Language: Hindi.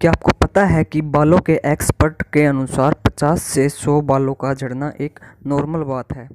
क्या आपको पता है कि बालों के एक्सपर्ट के अनुसार पचास से सौ बालों का झड़ना एक नॉर्मल बात है?